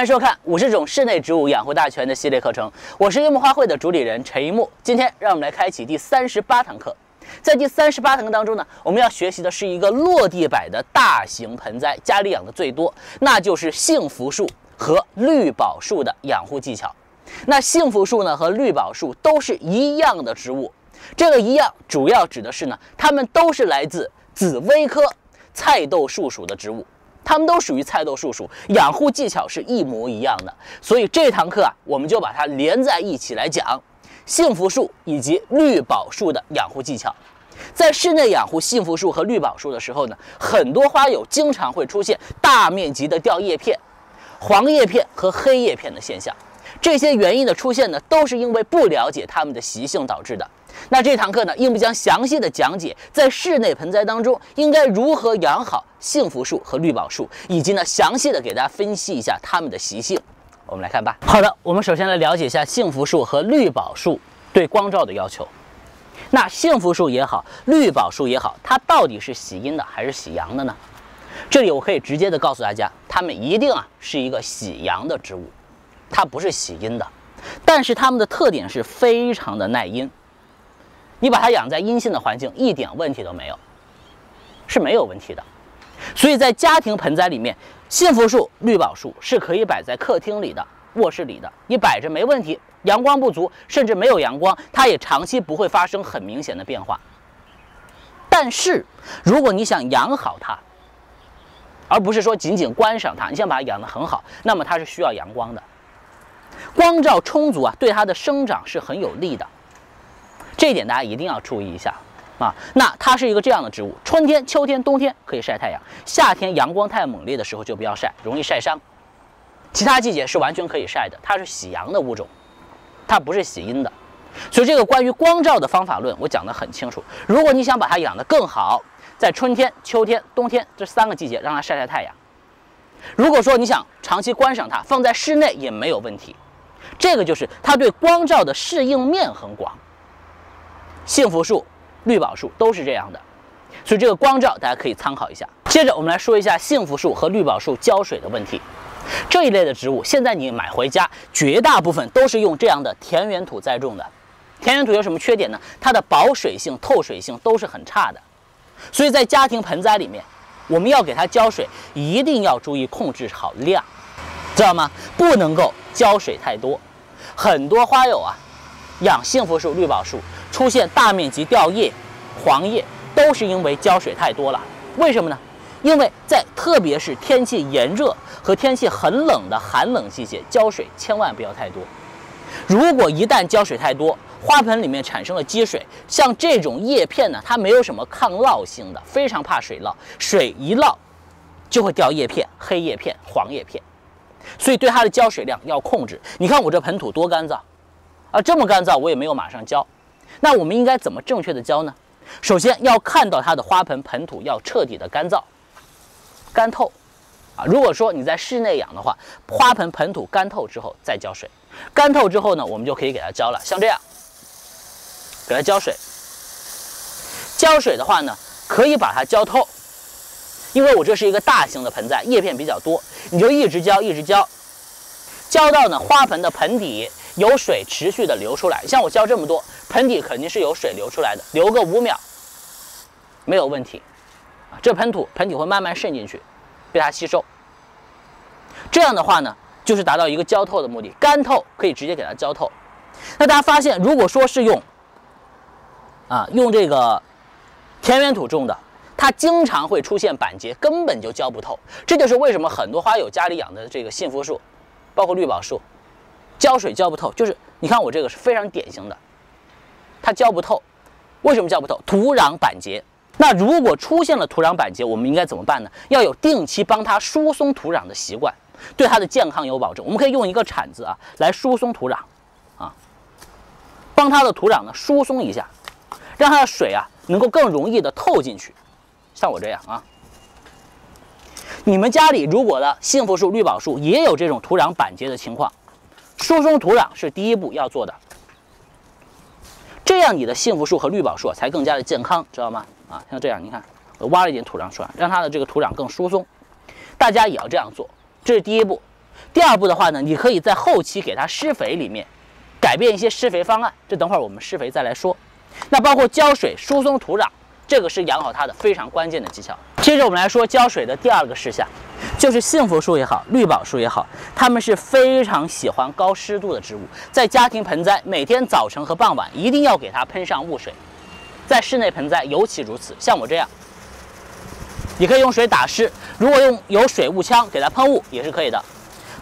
欢迎收看五十种室内植物养护大全的系列课程，我是樱木花卉的主理人陈一木。今天让我们来开启第三十八堂课。在第三十八堂课当中呢，我们要学习的是一个落地摆的大型盆栽，家里养的最多，那就是幸福树和绿宝树的养护技巧。那幸福树呢和绿宝树都是一样的植物，这个一样主要指的是呢，它们都是来自紫薇科菜豆树属的植物。它们都属于菜豆树属，养护技巧是一模一样的，所以这堂课啊，我们就把它连在一起来讲幸福树以及绿宝树的养护技巧。在室内养护幸福树和绿宝树的时候呢，很多花友经常会出现大面积的掉叶片、黄叶片和黑叶片的现象。这些原因的出现呢，都是因为不了解它们的习性导致的。那这堂课呢，应不将详细的讲解在室内盆栽当中应该如何养好幸福树和绿宝树，以及呢详细的给大家分析一下它们的习性。我们来看吧。好的，我们首先来了解一下幸福树和绿宝树对光照的要求。那幸福树也好，绿宝树也好，它到底是喜阴的还是喜阳的呢？这里我可以直接的告诉大家，它们一定啊是一个喜阳的植物，它不是喜阴的。但是它们的特点是非常的耐阴。你把它养在阴性的环境，一点问题都没有，是没有问题的。所以在家庭盆栽里面，幸福树、绿宝树是可以摆在客厅里的、卧室里的，你摆着没问题。阳光不足，甚至没有阳光，它也长期不会发生很明显的变化。但是，如果你想养好它，而不是说仅仅观赏它，你想把它养得很好，那么它是需要阳光的，光照充足啊，对它的生长是很有利的。这一点大家一定要注意一下啊！那它是一个这样的植物，春天、秋天、冬天可以晒太阳，夏天阳光太猛烈的时候就不要晒，容易晒伤。其他季节是完全可以晒的，它是喜阳的物种，它不是喜阴的。所以这个关于光照的方法论我讲得很清楚。如果你想把它养得更好，在春天、秋天、冬天这三个季节让它晒晒太阳。如果说你想长期观赏它，放在室内也没有问题。这个就是它对光照的适应面很广。幸福树、绿宝树都是这样的，所以这个光照大家可以参考一下。接着我们来说一下幸福树和绿宝树浇水的问题。这一类的植物，现在你买回家，绝大部分都是用这样的田园土栽种的。田园土有什么缺点呢？它的保水性、透水性都是很差的。所以在家庭盆栽里面，我们要给它浇水，一定要注意控制好量，知道吗？不能够浇水太多。很多花友啊，养幸福树、绿宝树。出现大面积掉叶、黄叶，都是因为浇水太多了。为什么呢？因为在特别是天气炎热和天气很冷的寒冷季节，浇水千万不要太多。如果一旦浇水太多，花盆里面产生了积水，像这种叶片呢，它没有什么抗涝性的，非常怕水涝。水一涝，就会掉叶片、黑叶片、黄叶片。所以对它的浇水量要控制。你看我这盆土多干燥啊，这么干燥，我也没有马上浇。那我们应该怎么正确的浇呢？首先要看到它的花盆盆土要彻底的干燥、干透啊。如果说你在室内养的话，花盆盆土干透之后再浇水，干透之后呢，我们就可以给它浇了。像这样，给它浇水。浇水的话呢，可以把它浇透，因为我这是一个大型的盆栽，叶片比较多，你就一直浇，一直浇，浇到呢花盆的盆底。有水持续的流出来，像我浇这么多，盆底肯定是有水流出来的，留个五秒，没有问题，啊，这盆土盆底会慢慢渗进去，被它吸收。这样的话呢，就是达到一个浇透的目的，干透可以直接给它浇透。那大家发现，如果说是用，啊，用这个田园土种的，它经常会出现板结，根本就浇不透。这就是为什么很多花友家里养的这个幸福树，包括绿宝树。浇水浇不透，就是你看我这个是非常典型的，它浇不透。为什么浇不透？土壤板结。那如果出现了土壤板结，我们应该怎么办呢？要有定期帮它疏松土壤的习惯，对它的健康有保证。我们可以用一个铲子啊来疏松土壤，啊，帮它的土壤呢疏松一下，让它的水啊能够更容易的透进去。像我这样啊，你们家里如果的幸福树、绿宝树也有这种土壤板结的情况。疏松土壤是第一步要做的，这样你的幸福树和绿宝树才更加的健康，知道吗？啊，像这样，你看我挖了一点土壤出来，让它的这个土壤更疏松，大家也要这样做，这是第一步。第二步的话呢，你可以在后期给它施肥里面改变一些施肥方案，这等会儿我们施肥再来说。那包括浇水、疏松土壤，这个是养好它的非常关键的技巧。接着我们来说浇水的第二个事项，就是幸福树也好，绿宝树也好，它们是非常喜欢高湿度的植物。在家庭盆栽，每天早晨和傍晚一定要给它喷上雾水。在室内盆栽尤其如此，像我这样，你可以用水打湿，如果用有水雾枪给它喷雾也是可以的。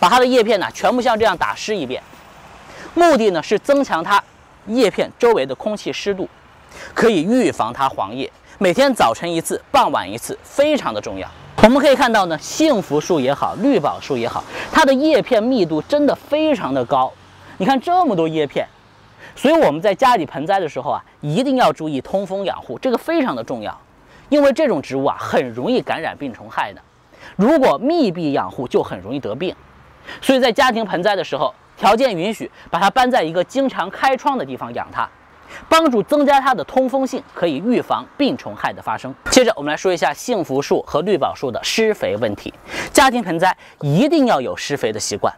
把它的叶片呢全部像这样打湿一遍，目的呢是增强它叶片周围的空气湿度，可以预防它黄叶。每天早晨一次，傍晚一次，非常的重要。我们可以看到呢，幸福树也好，绿宝树也好，它的叶片密度真的非常的高。你看这么多叶片。所以我们在家里盆栽的时候啊，一定要注意通风养护，这个非常的重要。因为这种植物啊，很容易感染病虫害的。如果密闭养护，就很容易得病。所以在家庭盆栽的时候，条件允许，把它搬在一个经常开窗的地方养它，帮助增加它的通风性，可以预防病虫害的发生。接着我们来说一下幸福树和绿宝树的施肥问题。家庭盆栽一定要有施肥的习惯。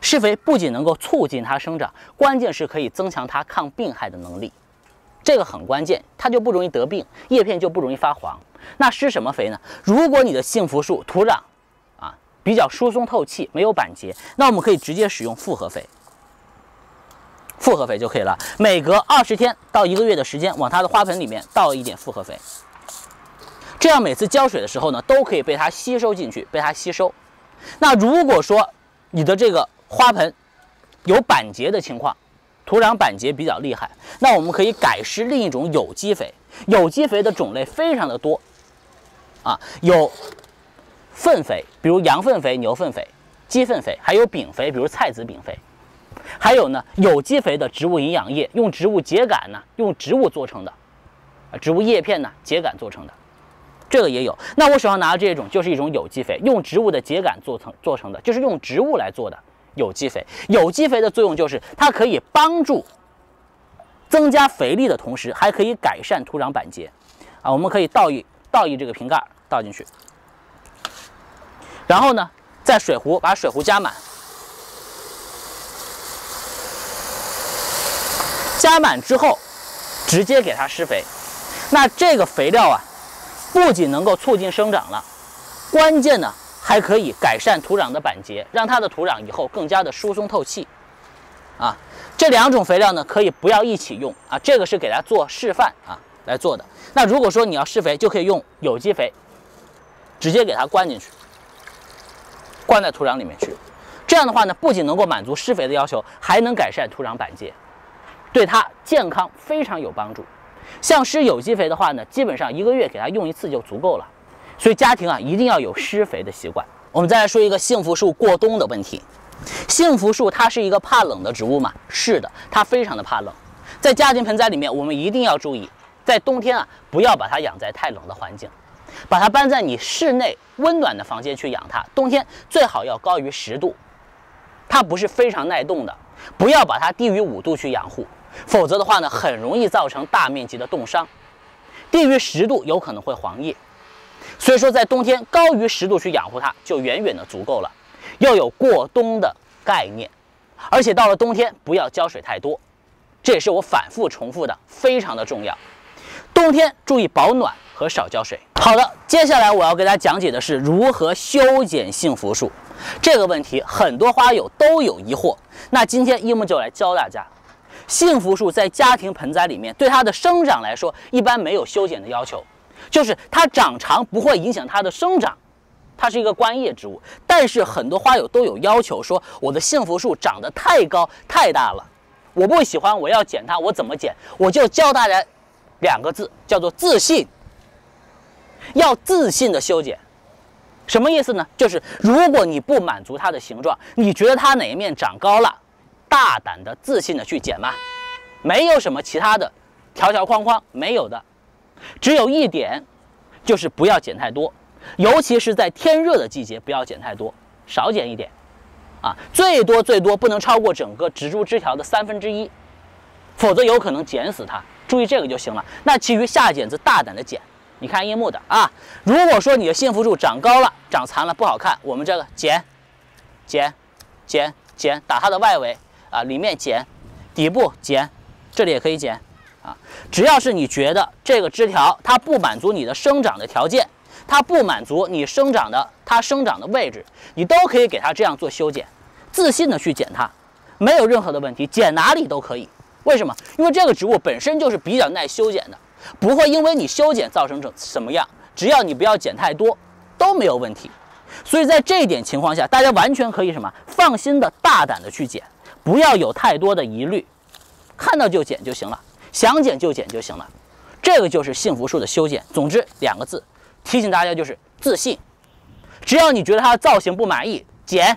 施肥不仅能够促进它生长，关键是可以增强它抗病害的能力，这个很关键，它就不容易得病，叶片就不容易发黄。那施什么肥呢？如果你的幸福树土壤啊比较疏松透气，没有板结，那我们可以直接使用复合肥，复合肥就可以了。每隔二十天到一个月的时间，往它的花盆里面倒一点复合肥，这样每次浇水的时候呢，都可以被它吸收进去，被它吸收。那如果说你的这个花盆有板结的情况，土壤板结比较厉害，那我们可以改施另一种有机肥。有机肥的种类非常的多，啊，有粪肥，比如羊粪肥、牛粪肥、鸡粪肥，还有饼肥，比如菜籽饼肥，还有呢有机肥的植物营养液，用植物秸秆呢，用植物做成的，啊，植物叶片呢，秸秆做成的，这个也有。那我手上拿的这种就是一种有机肥，用植物的秸秆做成做成的，就是用植物来做的。有机肥，有机肥的作用就是它可以帮助增加肥力的同时，还可以改善土壤板结。啊，我们可以倒一倒一这个瓶盖倒进去，然后呢，在水壶把水壶加满，加满之后直接给它施肥。那这个肥料啊，不仅能够促进生长了，关键呢。还可以改善土壤的板结，让它的土壤以后更加的疏松透气。啊，这两种肥料呢，可以不要一起用啊。这个是给它做示范啊来做的。那如果说你要施肥，就可以用有机肥，直接给它灌进去，灌在土壤里面去。这样的话呢，不仅能够满足施肥的要求，还能改善土壤板结，对它健康非常有帮助。像施有机肥的话呢，基本上一个月给它用一次就足够了。所以家庭啊，一定要有施肥的习惯。我们再来说一个幸福树过冬的问题。幸福树它是一个怕冷的植物嘛？是的，它非常的怕冷。在家庭盆栽里面，我们一定要注意，在冬天啊，不要把它养在太冷的环境，把它搬在你室内温暖的房间去养它。冬天最好要高于十度，它不是非常耐冻的。不要把它低于五度去养护，否则的话呢，很容易造成大面积的冻伤。低于十度有可能会黄叶。所以说，在冬天高于十度去养护它，就远远的足够了。要有过冬的概念，而且到了冬天不要浇水太多，这也是我反复重复的，非常的重要。冬天注意保暖和少浇水。好的，接下来我要给大家讲解的是如何修剪幸福树这个问题，很多花友都有疑惑。那今天一木就来教大家，幸福树在家庭盆栽里面，对它的生长来说，一般没有修剪的要求。就是它长长不会影响它的生长，它是一个观叶植物。但是很多花友都有要求，说我的幸福树长得太高太大了，我不喜欢，我要剪它，我怎么剪？我就教大家两个字，叫做自信。要自信的修剪，什么意思呢？就是如果你不满足它的形状，你觉得它哪一面长高了，大胆的、自信的去剪嘛，没有什么其他的条条框框，没有的。只有一点，就是不要剪太多，尤其是在天热的季节，不要剪太多，少剪一点，啊，最多最多不能超过整个植株枝条的三分之一，否则有可能剪死它。注意这个就行了。那其余下剪子大胆的剪，你看樱木的啊。如果说你的幸福树长高了、长残了不好看，我们这个剪、剪、剪剪，打它的外围啊，里面剪，底部剪，这里也可以剪啊。只要是你觉得这个枝条它不满足你的生长的条件，它不满足你生长的它生长的位置，你都可以给它这样做修剪，自信的去剪它，没有任何的问题，剪哪里都可以。为什么？因为这个植物本身就是比较耐修剪的，不会因为你修剪造成什什么样，只要你不要剪太多，都没有问题。所以在这一点情况下，大家完全可以什么放心的大胆的去剪，不要有太多的疑虑，看到就剪就行了，想剪就剪就行了。这个就是幸福树的修剪。总之两个字，提醒大家就是自信。只要你觉得它的造型不满意，剪，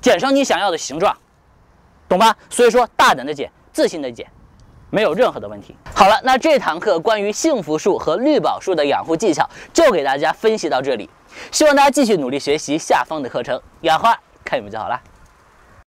剪成你想要的形状，懂吧？所以说大胆的剪。自信的剪，没有任何的问题。好了，那这堂课关于幸福树和绿宝树的养护技巧就给大家分析到这里，希望大家继续努力学习下方的课程，养花看你们就好了。